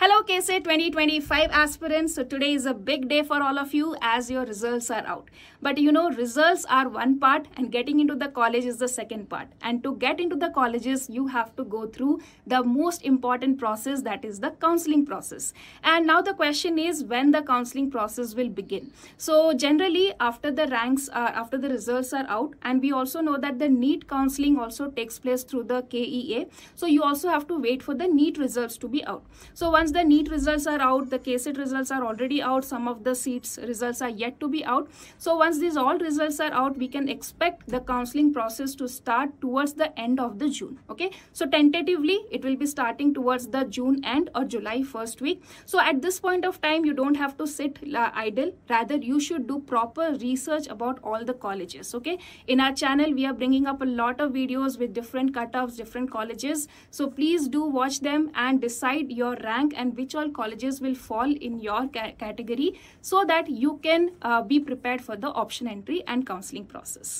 Hello KCET 2025 aspirants. So today is a big day for all of you as your results are out. But you know, results are one part and getting into the college is the second part. And to get into the colleges, you have to go through the most important process that is the counseling process. And now the question is when the counseling process will begin. So generally after the ranks are, after the results are out and we also know that the NEET counseling also takes place through the KEA. So you also have to wait for the NEET results to be out. So once once the NEET results are out, the KCET results are already out, some of the seats results are yet to be out. So once these all results are out, we can expect the counseling process to start towards the end of the June. Okay, so tentatively it will be starting towards the June end or July first week. So at this point of time, you don't have to sit idle. Rather, you should do proper research about all the colleges. Okay, in our channel, we are bringing up a lot of videos with different cutoffs, different colleges. So please do watch them and decide your rank and which all colleges will fall in your ca category so that you can uh, be prepared for the option entry and counseling process.